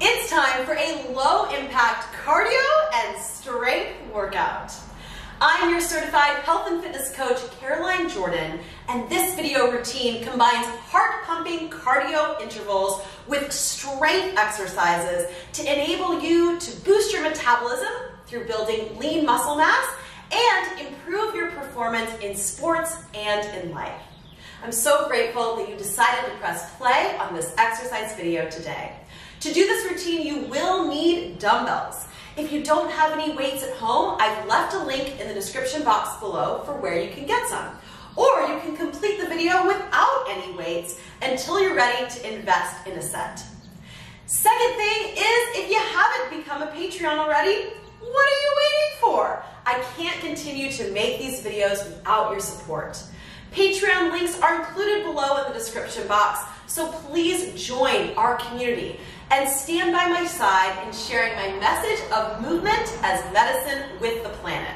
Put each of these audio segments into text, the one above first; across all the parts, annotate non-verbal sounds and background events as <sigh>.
It's time for a low impact cardio and strength workout. I'm your certified health and fitness coach, Caroline Jordan, and this video routine combines heart pumping cardio intervals with strength exercises to enable you to boost your metabolism through building lean muscle mass and improve your performance in sports and in life. I'm so grateful that you decided to press play on this exercise video today. To do this routine, you will need dumbbells. If you don't have any weights at home, I've left a link in the description box below for where you can get some. Or you can complete the video without any weights until you're ready to invest in a set. Second thing is, if you haven't become a Patreon already, what are you waiting for? I can't continue to make these videos without your support. Patreon links are included below in the description box, so please join our community and stand by my side in sharing my message of movement as medicine with the planet.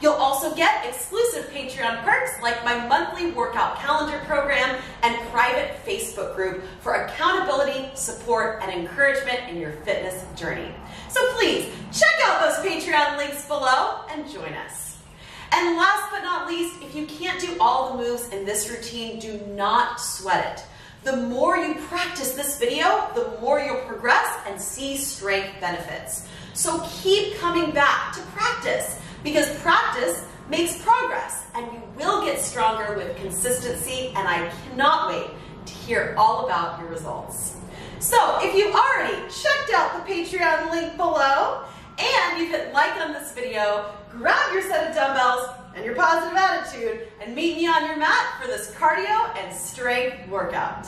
You'll also get exclusive Patreon perks like my monthly workout calendar program and private Facebook group for accountability, support, and encouragement in your fitness journey. So please check out those Patreon links below and join us. And last but not least, if you can't do all the moves in this routine, do not sweat it. The more you practice this video, the more you'll progress and see strength benefits. So keep coming back to practice because practice makes progress and you will get stronger with consistency and I cannot wait to hear all about your results. So if you've already checked out the Patreon link below and you've hit like on this video, grab your set of dumbbells and your positive attitude and meet me on your mat for this cardio and strength workout.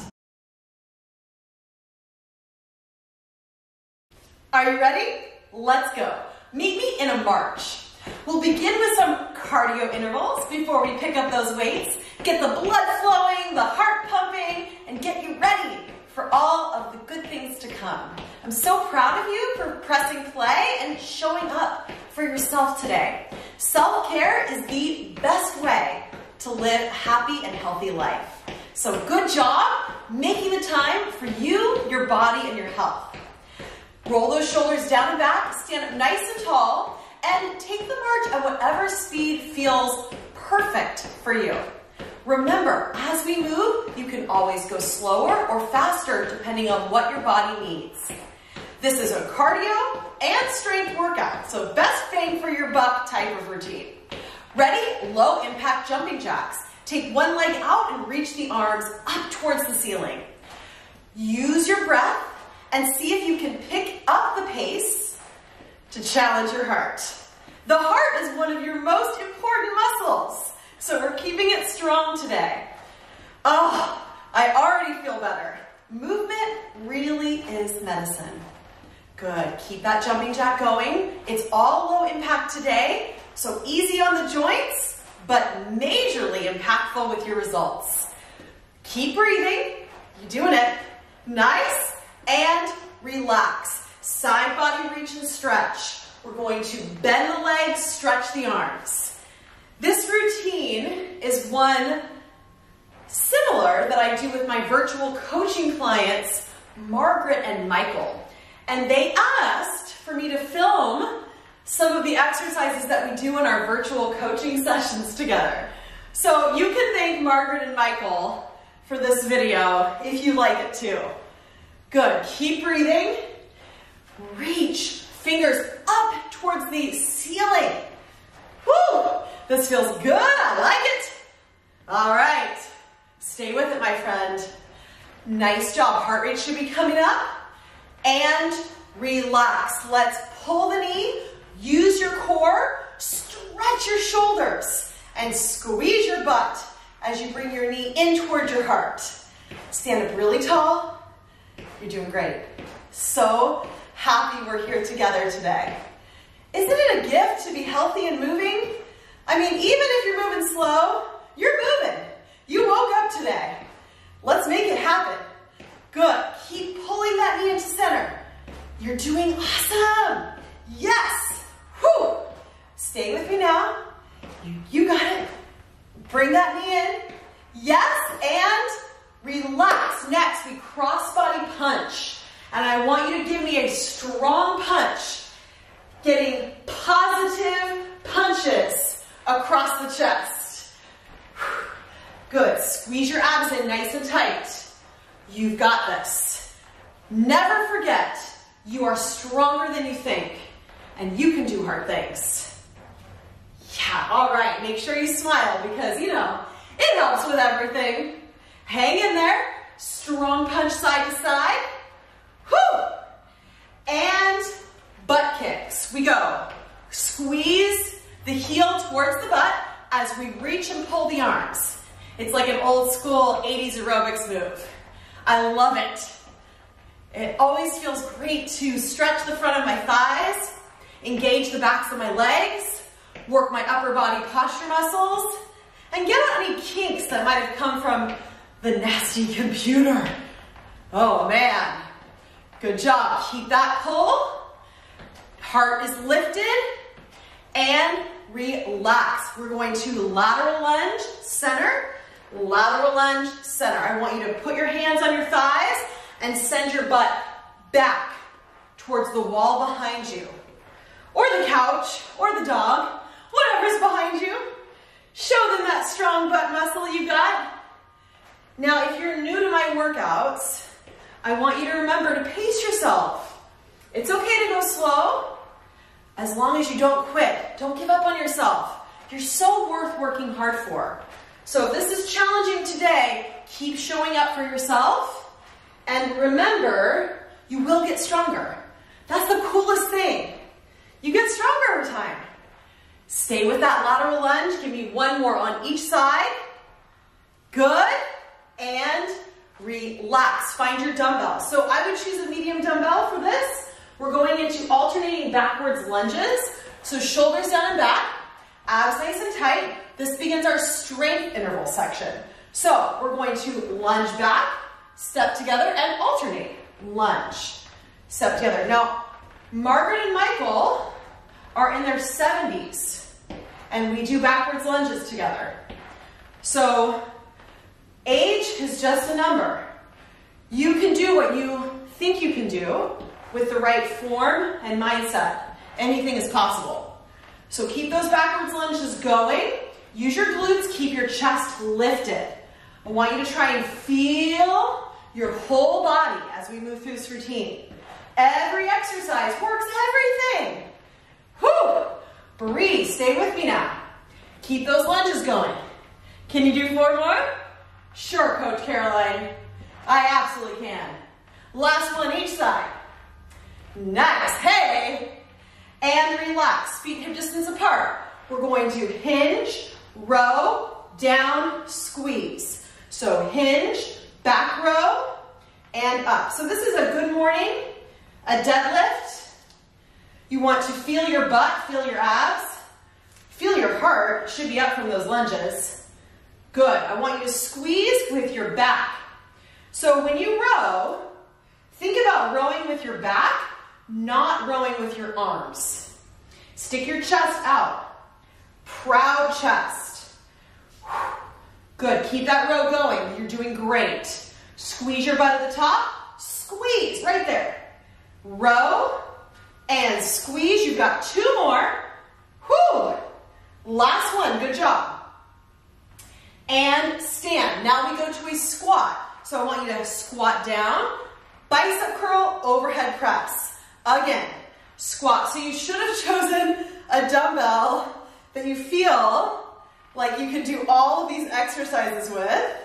Are you ready? Let's go. Meet me in a march. We'll begin with some cardio intervals before we pick up those weights, get the blood flowing, the heart pumping, and get you ready for all of the good things to come. I'm so proud of you for pressing play and showing up for yourself today. Self-care is the best way to live a happy and healthy life. So good job making the time for you, your body, and your health. Roll those shoulders down and back, stand up nice and tall, and take the march at whatever speed feels perfect for you. Remember, as we move, you can always go slower or faster depending on what your body needs. This is a cardio and strength workout, so best bang for your buck type of routine. Ready? Low impact jumping jacks. Take one leg out and reach the arms up towards the ceiling. Use your breath and see if you can pick up the pace to challenge your heart. The heart is one of your most important muscles, so we're keeping it strong today. Oh, I already feel better. Movement really is medicine. Good, keep that jumping jack going. It's all low impact today, so easy on the joints, but majorly impactful with your results. Keep breathing, you're doing it. Nice, and relax. Side body reach and stretch. We're going to bend the legs, stretch the arms. This routine is one similar that I do with my virtual coaching clients, Margaret and Michael. And they asked for me to film some of the exercises that we do in our virtual coaching <laughs> sessions together. So you can thank Margaret and Michael for this video if you like it too. Good, keep breathing. Reach, fingers up towards the ceiling. Woo, this feels good, I like it. All right, stay with it, my friend. Nice job, heart rate should be coming up. And relax, let's pull the knee, use your core, stretch your shoulders, and squeeze your butt as you bring your knee in towards your heart. Stand up really tall, you're doing great. So happy we're here together today. Isn't it a gift to be healthy and moving? I mean, even if you're moving slow, you're moving. You woke up today. Let's make it happen. Good. Keep pulling that knee into center. You're doing awesome. Yes. Whew. Stay with me now. You, you got it. Bring that knee in. Yes, and Relax. Next, we cross body punch. And I want you to give me a strong punch, getting positive punches across the chest. Good. Squeeze your abs in nice and tight. You've got this. Never forget, you are stronger than you think, and you can do hard things. Yeah, all right. Make sure you smile because, you know, it helps with everything. Hang in there. Strong punch side to side. Whew. And butt kicks. We go. Squeeze the heel towards the butt as we reach and pull the arms. It's like an old school 80s aerobics move. I love it. It always feels great to stretch the front of my thighs, engage the backs of my legs, work my upper body posture muscles, and get out any kinks that might have come from the nasty <laughs> computer. Oh man, good job. Keep that pull. Heart is lifted and relax. We're going to lateral lunge, center, lateral lunge, center. I want you to put your hands on your thighs and send your butt back towards the wall behind you, or the couch, or the dog, whatever's behind you. Show them that strong butt muscle you got. Now, if you're new to my workouts, I want you to remember to pace yourself. It's okay to go slow as long as you don't quit. Don't give up on yourself. You're so worth working hard for. So if this is challenging today, keep showing up for yourself. And remember, you will get stronger. That's the coolest thing. You get stronger over time. Stay with that lateral lunge. Give me one more on each side. Good. And relax. Find your dumbbell. So I would choose a medium dumbbell for this. We're going into alternating backwards lunges. So shoulders down and back, abs nice and tight. This begins our strength interval section. So we're going to lunge back, step together, and alternate. Lunge, step together. Now, Margaret and Michael are in their 70s and we do backwards lunges together. So age is just a number. You can do what you think you can do with the right form and mindset. Anything is possible. So keep those backwards lunges going. Use your glutes, keep your chest lifted. I want you to try and feel your whole body as we move through this routine. Every exercise works everything. Whew. Breathe, stay with me now. Keep those lunges going. Can you do four more? Sure, Coach Caroline. I absolutely can. Last one each side. Nice, hey. And relax, feet hip distance apart. We're going to hinge, row, down, squeeze. So hinge, back row, and up. So this is a good morning, a deadlift, you want to feel your butt, feel your abs, feel your heart, should be up from those lunges. Good, I want you to squeeze with your back. So when you row, think about rowing with your back, not rowing with your arms. Stick your chest out. Proud chest. Good, keep that row going. You're doing great. Squeeze your butt at the top. Squeeze, right there. Row, and squeeze. You've got two more. Whew. Last one. Good job. And stand. Now we go to a squat. So I want you to squat down, bicep curl, overhead press. Again, squat. So you should have <laughs> chosen a dumbbell that you feel like you can do all of these exercises with.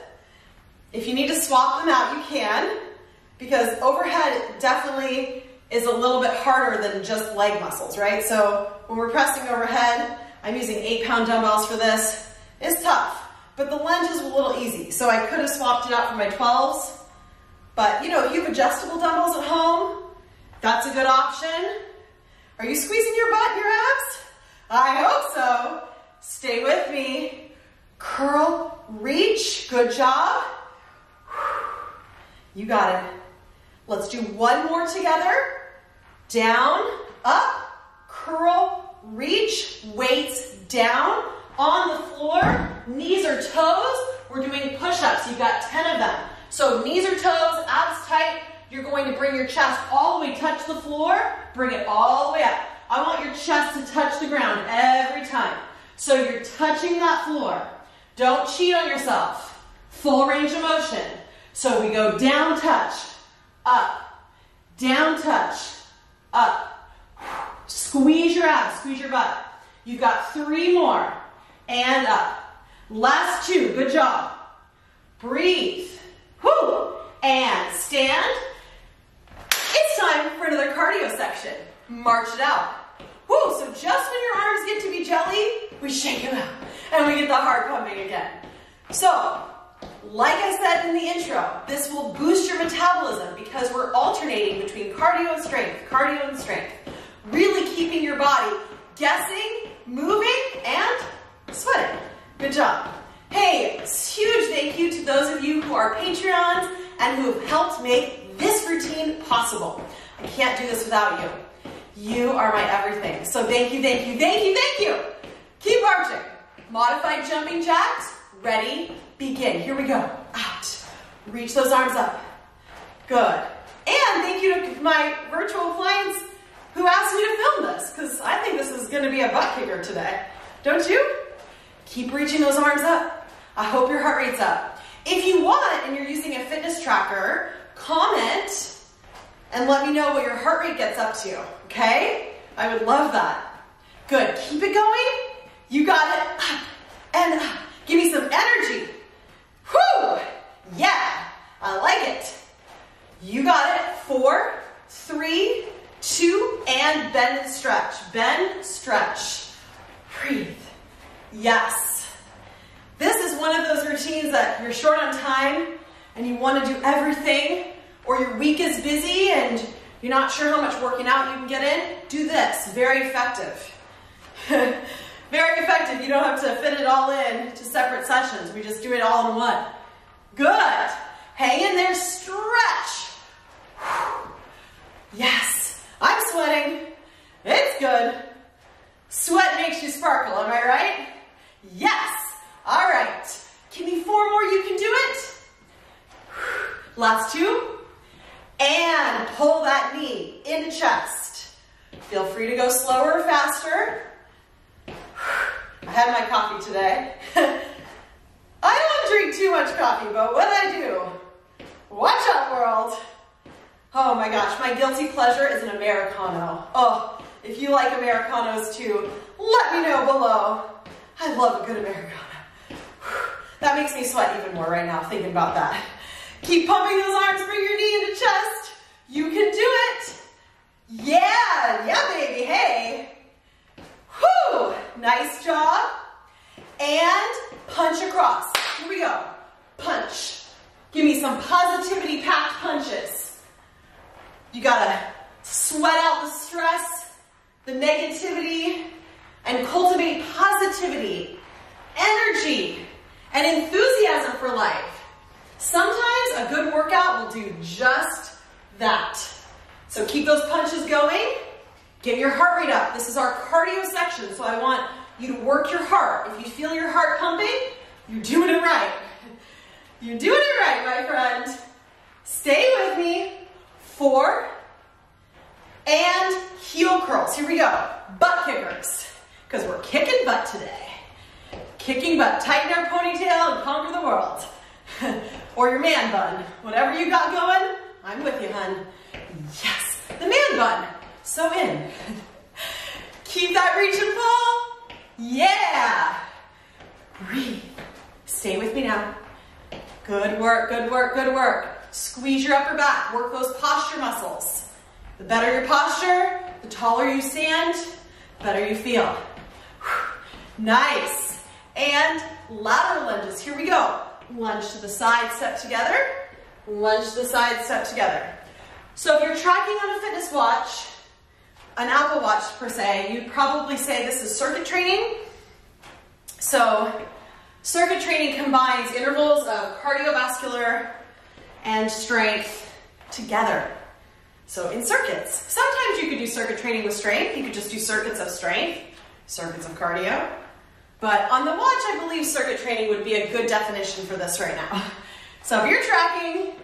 If you need to swap them out, you can, because overhead definitely is a little bit harder than just leg muscles, right? So when we're pressing overhead, I'm using eight pound dumbbells for this. It's tough, but the lunge is a little easy. So I could have swapped it out for my 12s, but you know, if you have adjustable dumbbells at home, that's a good option. Are you squeezing your butt, your abs? I hope so. Stay with me. Curl, reach, good job. You got it. Let's do one more together. Down, up, curl, reach, weights down, on the floor, knees or toes. We're doing push-ups. You've got 10 of them. So knees or toes, abs tight, you're going to bring your chest all the way, touch the floor, bring it all the way up. I want your chest to touch the ground every time. So you're touching that floor. Don't cheat on yourself. Full range of motion. So we go down, touch, up, down, touch, up. Squeeze your abs, squeeze your butt. You've got three more, and up. Last two, good job. Breathe, whoo, and stand. It's time for another cardio section. March it out. Whoo, so just when your arms get to be jelly, we shake them out, and we get the heart pumping again. So, like I said in the intro, this will boost your metabolism because we're alternating between cardio and strength, cardio and strength. Really keeping your body guessing, moving, and sweating. Good job. Hey, huge thank you to those of you who are Patreons and who have helped make this routine possible. I can't do this without you. You are my everything. So thank you, thank you, thank you, thank you. Keep marching. Modified jumping jacks. Ready, begin. Here we go. Out. Reach those arms up. Good. And thank you to my virtual clients who asked me to film this, because I think this is going to be a butt kicker today. Don't you? Keep reaching those arms up. I hope your heart rate's up. If you want and you're using a fitness tracker, comment and let me know what your heart rate gets up to, okay? I would love that. Good, keep it going. You got it, up <sighs> and up. <sighs> Give me some energy. Whoo! Yeah, I like it. You got it. Four, three, two, and bend and stretch. Bend, stretch. Breathe. Yes. This is one of those routines that you're short on time and you want to do everything, or your week is busy and you're not sure how much working out you can get in. Do this. Very effective. <laughs> Very effective. You don't have to fit it all in to separate sessions. We just do it all in one. Good. Hang in there, stretch. Yes, I'm sweating. It's good. Sweat makes you sparkle, am I right? Yes. All right. Give me four more, you can do it. Last two. And pull that knee into chest. Feel free to go slower or faster. I had my coffee today. <laughs> I don't drink too much coffee, but what I do, watch out world. Oh my gosh, my guilty pleasure is an Americano. Oh, if you like Americanos too, let me know below. I love a good Americano. <sighs> That makes me sweat even more right now thinking about that. Keep pumping those arms, bring your knee into chest. You can do it. Yeah, yeah baby, hey. Whew, nice job. And punch across. Here we go. Punch. Give me some positivity packed punches. You gotta sweat out the stress, the negativity, and cultivate positivity, energy, and enthusiasm for life. Sometimes a good workout will do just that. So keep those punches going. Get your heart rate up. This is our cardio section, so I want you to work your heart. If you feel your heart pumping, you're doing it right. <laughs> You're doing it right, my friend. Stay with me. Four. And heel curls. Here we go. Butt kickers. Because we're kicking butt today. Kicking butt. Tighten our ponytail and conquer the world. <laughs> or your man bun. Whatever you got going, I'm with you, hun. Yes, the man bun. So in. <laughs> Keep that reach and pull. Yeah. Breathe. Stay with me now. Good work, good work, good work. Squeeze your upper back. Work those posture muscles. The better your posture, the taller you stand, the better you feel. Nice. And lateral lunges. Here we go. Lunge to the side, step together. Lunge to the side, step together. So if you're tracking on a fitness watch, an Apple Watch per se, you'd probably say this is circuit training. So circuit training combines intervals of cardiovascular and strength together. So in circuits, sometimes you could do circuit training with strength. You could just do circuits of strength, circuits of cardio. But on the watch, I believe circuit training would be a good definition for this right now. <laughs> So if you're tracking,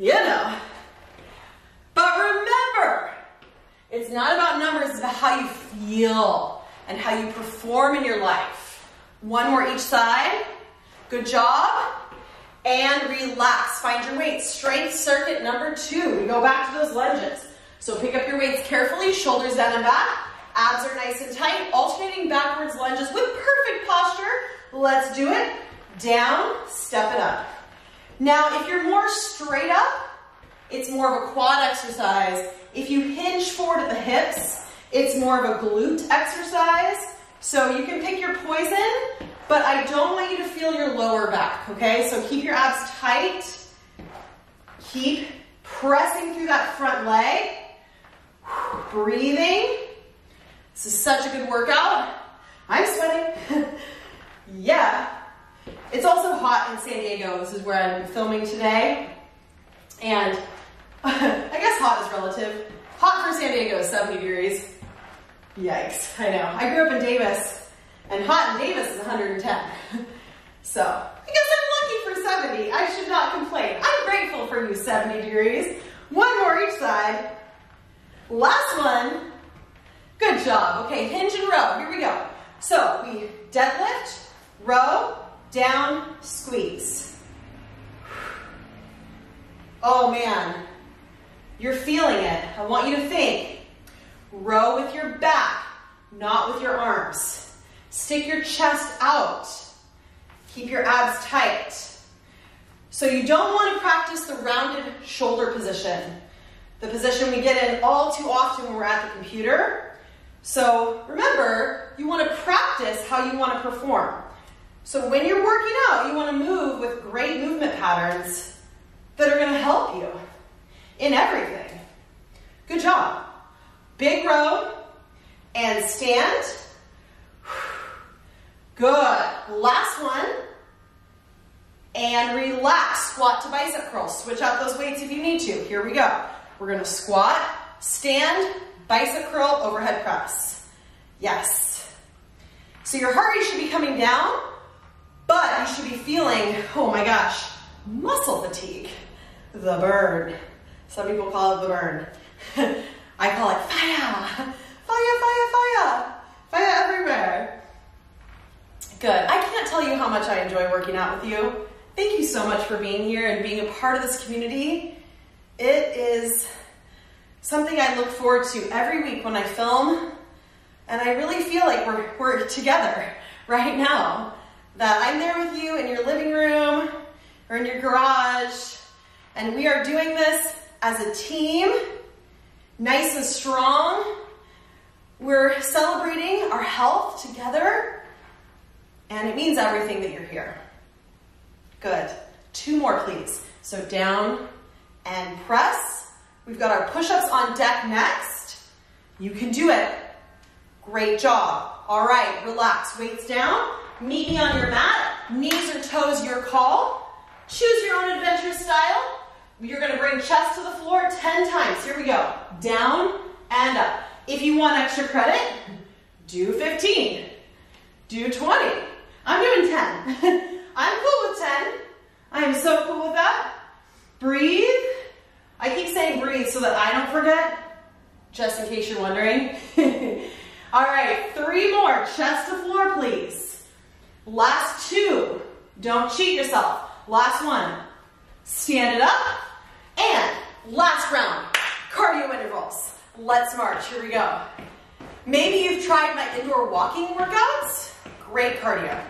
you know. But remember, it's not about numbers, it's about how you feel and how you perform in your life. One more each side. Good job. And relax. Find your weight. Strength circuit number two. We go back to those lunges. So pick up your weights carefully, shoulders down and back. Abs are nice and tight. Alternating backwards lunges with perfect posture. Let's do it. Down, step it up. Now, if you're more straight up, it's more of a quad exercise. If you hinge forward at the hips, it's more of a glute exercise. So you can pick your poison, but I don't want you to feel your lower back, okay? So keep your abs tight. Keep pressing through that front leg. Breathing. This is such a good workout. I'm sweating. <laughs> yeah. It's also hot in San Diego. This is where I'm filming today. And I guess hot is relative. Hot for San Diego is 70 degrees. Yikes, I know. I grew up in Davis, and hot in Davis is 110. <laughs> So, I guess I'm lucky for 70. I should not complain. I'm grateful for you 70 degrees. One more each side. Last one. Good job. Okay, hinge and row. Here we go. So, we deadlift, row, down, squeeze. Oh man, you're feeling it. I want you to think. Row with your back, not with your arms. Stick your chest out. Keep your abs tight. So you don't want to practice the rounded shoulder position, the position we get in all too often when we're at the computer. So remember, you want to practice how you want to perform. So when you're working out, you want to move with great movement patterns that are going to help you in everything. Good job. Big row and stand. Good. Last one. And relax. Squat to bicep curl. Switch out those weights if you need to. Here we go. We're going to squat, stand, bicep curl, overhead press. Yes. So your heart rate should be coming down, but you should be feeling, oh my gosh, muscle fatigue. The burn. Some people call it the burn. <laughs> I call it fire. <laughs> Fire, fire, fire. Fire everywhere. Good. I can't tell you how much I enjoy working out with you. Thank you so much for being here and being a part of this community. It is something I look forward to every week when I film, and I really feel like we're, we're together <laughs> right now. That I'm there with you in your living room or in your garage, and we are doing this as a team, nice and strong. We're celebrating our health together, and it means everything that you're here. Good. Two more, please. So down and press. We've got our push-ups on deck next. You can do it. Great job. All right, relax. Weights down. Meet me on your mat. Knees or toes, your call. Choose your own adventure style. You're gonna bring chest to the floor 10 times. Here we go. Down and up. If you want extra credit, do 15. Do 20. I'm doing 10. <laughs> I'm cool with 10. I am so cool with that. Breathe. I keep saying breathe so that I don't forget, just in case you're wondering. <laughs> All right, three more. Chest to floor, please. Last two. Don't cheat yourself. Last one. Stand it up. And last round, cardio intervals. Let's march. Here we go. Maybe you've tried my indoor walking workouts. Great cardio.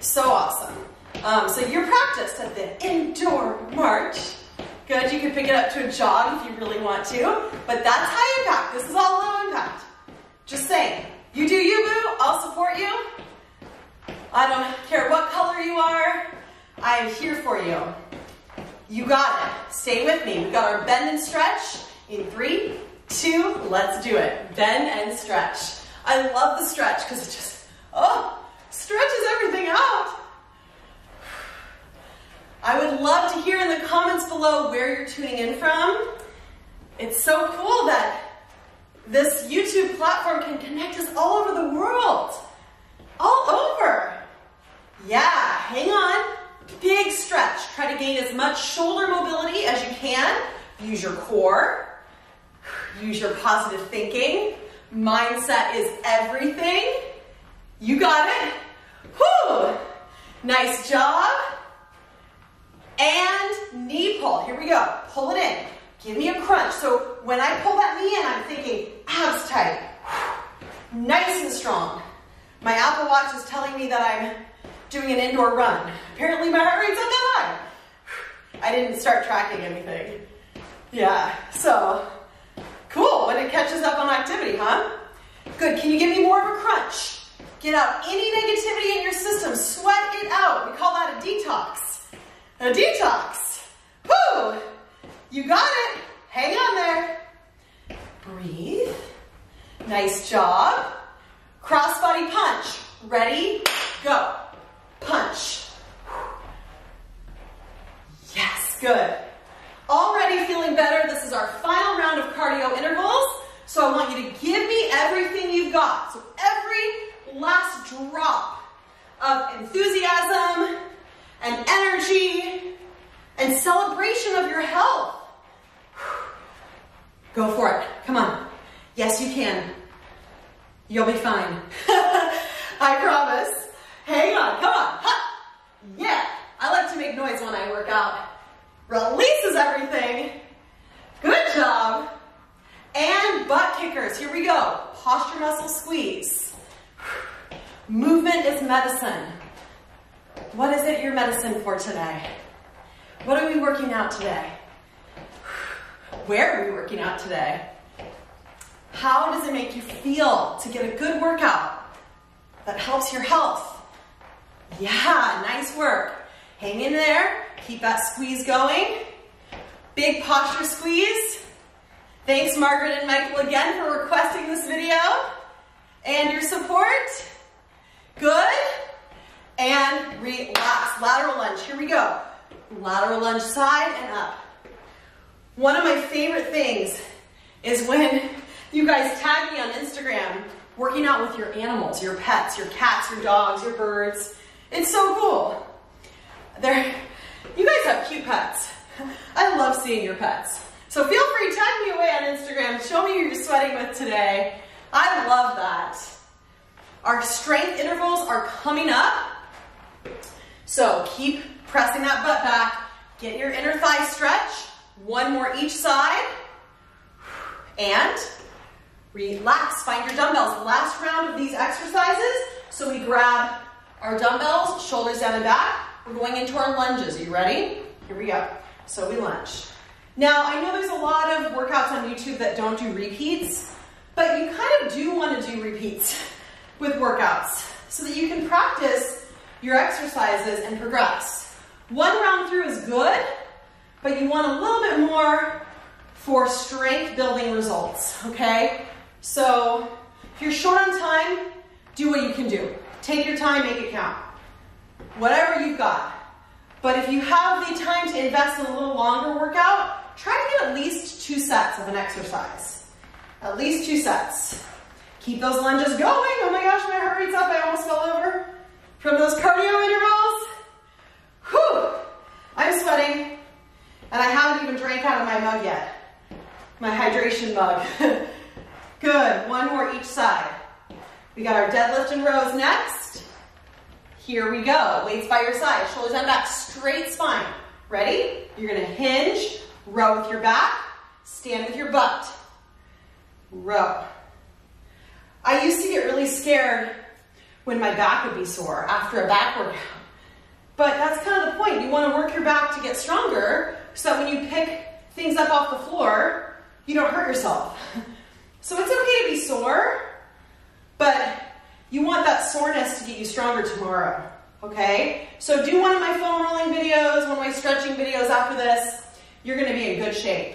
So awesome. Um, so you're practiced at the indoor march. Good, you can pick it up to a jog if you really want to, but that's high impact. This is all low impact. Just saying, you do you, boo. I'll support you. I don't care what color you are. I'm here for you. You got it. Stay with me. We got our bend and stretch in three, two, let's do it. Bend and stretch. I love the stretch because it just, oh, stretches everything out. I would love to hear in the comments below where you're tuning in from. It's so cool that this YouTube platform can connect us all over the world. All over. Yeah, hang on. Big stretch. Try to gain as much shoulder mobility as you can. Use your core. Use your positive thinking. Mindset is everything. You got it. Whew. Nice job. And knee pull. Here we go. Pull it in. Give me a crunch. So when I pull that knee in, I'm thinking abs tight. Nice and strong. My Apple Watch is telling me that I'm doing an indoor run. Apparently my heart rate's not that high. <sighs> I didn't start tracking anything. Yeah, so cool when it catches up on activity, huh? Good, can you give me more of a crunch? Get out any negativity in your system, sweat it out. We call that a detox. A detox. Whoo! You got it. Hang on there. Breathe. Nice job. Crossbody punch. Ready, go. Punch. Yes, good. Already feeling better. This is our final round of cardio intervals. So I want you to give me everything you've got. So every last drop of enthusiasm and energy and celebration of your health. Go for it. Come on. Yes, you can. You'll be fine. <laughs> I promise. Hang on. Come on. Ha. Yeah. I like to make noise when I work out. Releases everything. Good job. And butt kickers. Here we go. Posture muscle squeeze. Movement is medicine. What is it your medicine for today? What are we working out today? Where are we working out today? How does it make you feel to get a good workout that helps your health? Yeah, nice work. Hang in there. Keep that squeeze going. Big posture squeeze. Thanks, Margaret and Michael, again for requesting this video and your support. Good. And relax. Lateral lunge. Here we go. Lateral lunge side and up. One of my favorite things is when you guys tag me on Instagram working out with your animals, your pets, your cats, your dogs, your birds. It's so cool. They're, you guys have cute pets. I love seeing your pets. So feel free, tag me away on Instagram. Show me who you're sweating with today. I love that. Our strength intervals are coming up. So keep pressing that butt back. Get your inner thigh stretch. One more each side. And relax. Find your dumbbells. Last round of these exercises. So we grab our dumbbells, shoulders down and back. We're going into our lunges. Are you ready? Here we go. So we lunge. Now, I know there's a lot of workouts on YouTube that don't do repeats, but you kind of do want to do repeats <laughs> with workouts so that you can practice your exercises and progress. One round through is good, but you want a little bit more for strength building results, okay? So if you're short on time, do what you can do. Take your time, make it count. Whatever you've got. But if you have the time to invest in a little longer workout, try to get at least two sets of an exercise. At least two sets. Keep those lunges going. Oh my gosh, my heart rate's up. I almost fell over from those cardio intervals. Whew. I'm sweating. And I haven't even drank out of my mug yet. My hydration mug. <laughs> Good. One more each side. We got our deadlift and rows next. Here we go. Weights by your side. Shoulders down back. Straight spine. Ready? You're going to hinge. Row with your back. Stand with your butt. Row. I used to get really scared when my back would be sore after a back workout. But that's kind of the point. You want to work your back to get stronger so that when you pick things up off the floor, you don't hurt yourself. <laughs> So it's okay to be sore, but you want that soreness to get you stronger tomorrow, okay? So do one of my foam rolling videos, one of my stretching videos after this. You're gonna be in good shape.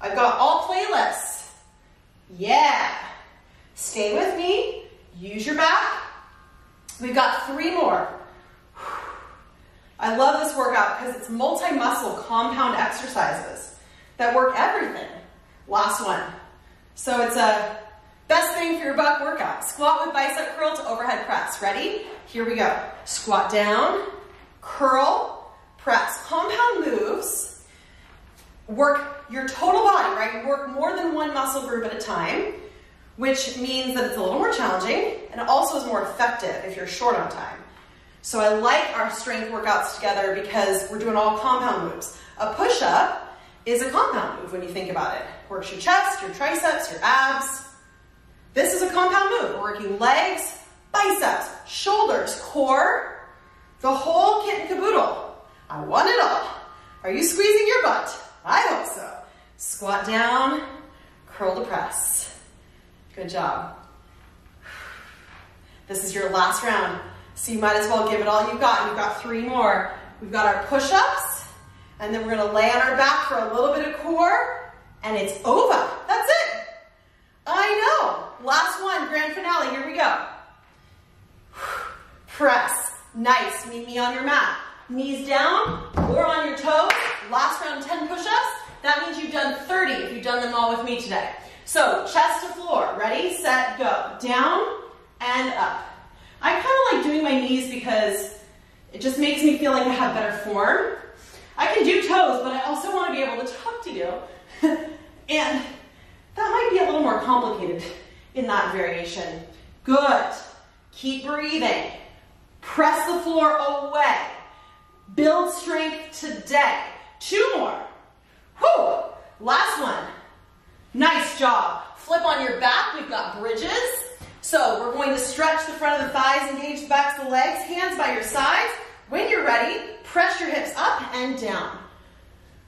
I've got all playlists. Yeah. Stay with me. Use your back. We've got three more. <sighs> I love this workout because it's multi-muscle compound exercises that work everything. Last one. So it's a best thing for your butt workout. Squat with bicep curl to overhead press. Ready? Here we go. Squat down, curl, press. Compound moves. work your total body, right? Work more than one muscle group at a time, which means that it's a little more challenging and also is more effective if you're short on time. So I like our strength workouts together because we're doing all compound moves. A push-up is a compound move when you think about it. Works your chest, your triceps, your abs. This is a compound move. We're working legs, biceps, shoulders, core, the whole kit and caboodle. I want it all. Are you squeezing your butt? I hope so. Squat down, curl to press. Good job. This is your last round. So you might as well give it all you've got. You've got three more. We've got our push-ups, and then we're gonna lay on our back for a little bit of core, and it's over. That's it. I know. Last one, grand finale, here we go. Press, nice, meet me on your mat. Knees down or on your toes. Last round, 10 push-ups. That means you've done 30 if you've done them all with me today. So chest to floor, ready, set, go. Down and up. I kind of like doing my knees because it just makes me feel like I have better form. I can do toes, but I also want to be able to talk to you. <laughs> and that might be a little more complicated in that variation. Good. Keep breathing. Press the floor away. Build strength today. Two more. Whew. Last one. Nice job. Flip on your back. We've got bridges. So we're going to stretch the front of the thighs, engage the backs of the legs, hands by your sides. When you're ready, press your hips up and down.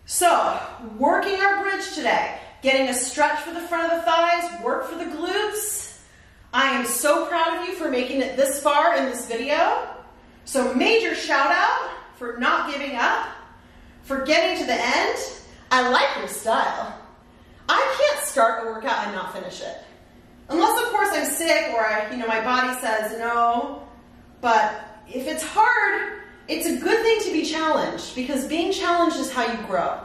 So, working our bridge today, getting a stretch for the front of the thighs, work for the glutes. I am so proud of you for making it this far in this video. So major shout out for not giving up, for getting to the end. I like your style. I can't start a workout and not finish it. Unless, of course, I'm sick or, I, you know, my body says no. But if it's hard, it's a good thing to be challenged because being challenged is how you grow.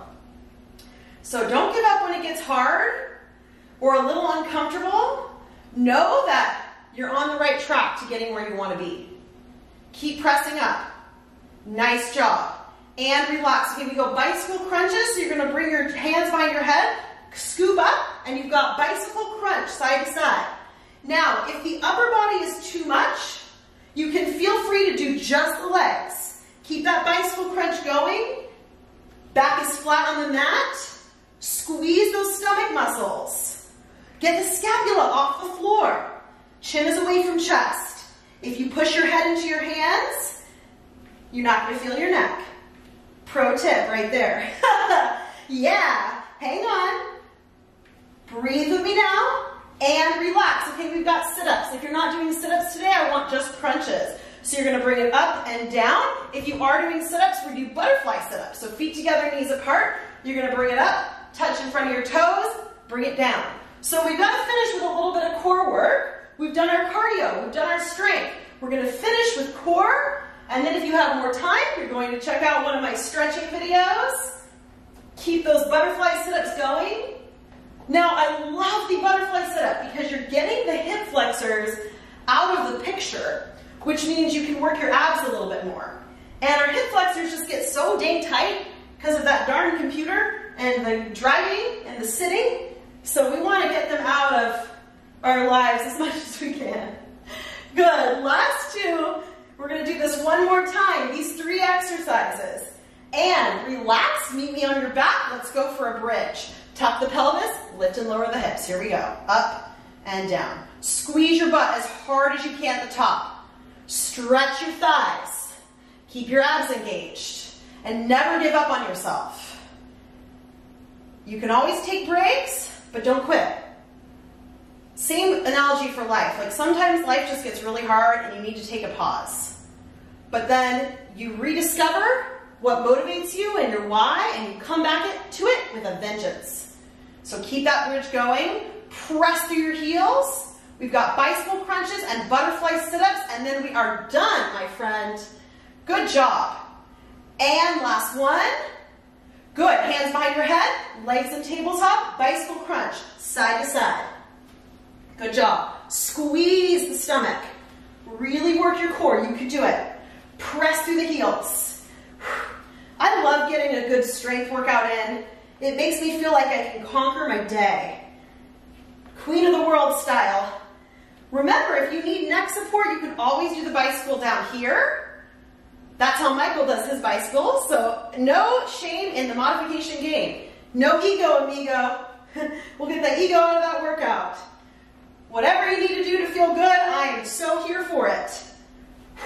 So don't give up when it gets hard or a little uncomfortable. Know that you're on the right track to getting where you want to be. Keep pressing up. Nice job. And relax. Okay, we go bicycle crunches. So you're going to bring your hands behind your head, scoop up, and you've got bicycle crunch side to side. Now, if the upper body is too much, you can feel free to do just the legs. Keep that bicycle crunch going. Back is flat on the mat. Squeeze those stomach muscles. Get the scapula off the floor. Chin is away from chest. If you push your head into your hands, you're not going to feel your neck. Pro tip right there. <laughs> yeah, hang on. Breathe with me now and relax. Okay, we've got sit-ups. If you're not doing sit-ups today, I want just crunches. So you're gonna bring it up and down. If you are doing sit-ups, we do butterfly sit-ups. So feet together, knees apart. You're gonna bring it up, touch in front of your toes, bring it down. So we've got to finish with a little bit of core work. We've done our cardio, we've done our strength. We're gonna finish with core, and then if you have more time, you're going to check out one of my stretching videos. Keep those butterfly sit-ups going. Now, I love the butterfly sit-up because you're getting the hip flexors out of the picture, which means you can work your abs a little bit more. And our hip flexors just get so dang tight because of that darn computer and the driving and the sitting. So we want to get them out of our lives as <laughs> much as we can. Good, last two. We're gonna do this one more time, these three exercises. And relax, meet me on your back. Let's go for a bridge. Tuck the pelvis, lift and lower the hips. Here we go. Up and down. Squeeze your butt as hard as you can at the top. Stretch your thighs. Keep your abs engaged. And never give up on yourself. You can always take breaks, but don't quit. Same analogy for life. Like sometimes life just gets really hard and you need to take a pause. But then you rediscover what motivates you and your why, and you come back to it with a vengeance. So keep that bridge going. Press through your heels. We've got bicycle crunches and butterfly sit-ups, and then we are done, my friend. Good job. And last one. Good. Hands behind your head, legs and tabletop, bicycle crunch, side to side. Good job. Squeeze the stomach. Really work your core. You can do it. Press through the heels. <sighs> I love getting a good strength workout in It makes me feel like I can conquer my day. Queen of the world style. Remember, if you need neck support, you can always do the bicycle down here. That's how Michael does his bicycle, so no shame in the modification game. No ego, amigo. <laughs> we'll get the ego out of that workout. Whatever you need to do to feel good, I am so here for it. <sighs>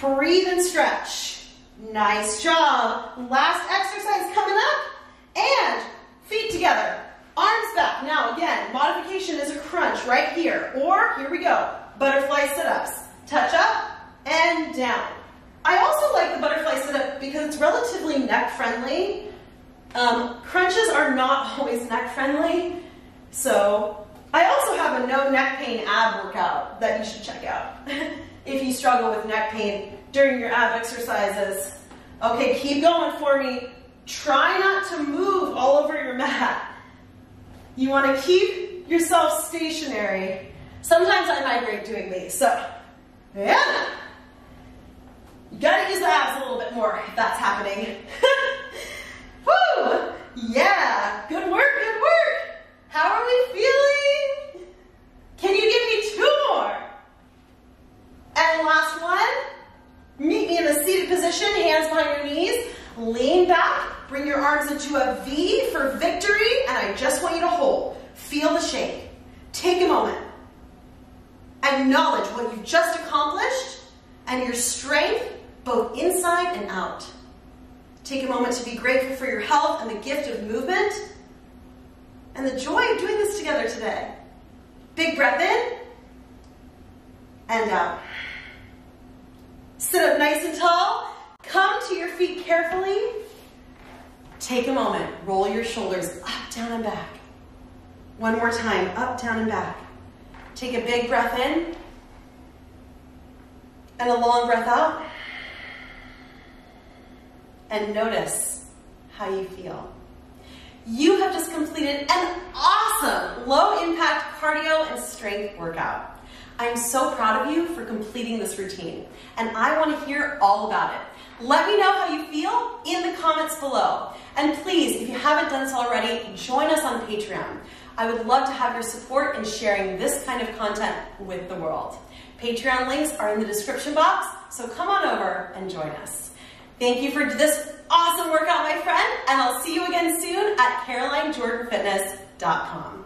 Breathe and stretch. Nice job. Last exercise coming up. And feet together. Arms back. Now again, modification is a crunch right here. Or, here we go, butterfly sit-ups. Touch up and down. I also like the butterfly sit-up because it's relatively neck friendly. Um, crunches are not always neck friendly. So I also have a no neck pain ab workout that you should check out <laughs> if you struggle with neck pain during your ab exercises. Okay, keep going for me. Try not to move all over your mat. You want to keep yourself stationary. Sometimes I migrate doing these, so yeah. Gotta use the abs a little bit more if that's happening. <laughs> Woo! Yeah, good work, good work. How are we feeling? Can you give me two more? And last one, meet me in a seated position, hands behind your knees, lean back, Bring your arms into a V for victory, and I just want you to hold. Feel the shake. Take a moment. Acknowledge what you've just accomplished and your strength, both inside and out. Take a moment to be grateful for your health and the gift of movement and the joy of doing this together today. Big breath in and out. Sit up nice and tall. Come to your feet carefully Take a moment, roll your shoulders up, down, and back. One more time, up, down, and back. Take a big breath in and a long breath out. And notice how you feel. You have just completed an awesome low impact cardio and strength workout. I'm so proud of you for completing this routine, and I want to hear all about it. Let me know how you feel in the comments below. And please, if you haven't done so already, join us on Patreon. I would love to have your support in sharing this kind of content with the world. Patreon links are in the description box, so come on over and join us. Thank you for this awesome workout, my friend, and I'll see you again soon at CarolineJordanFitness.com.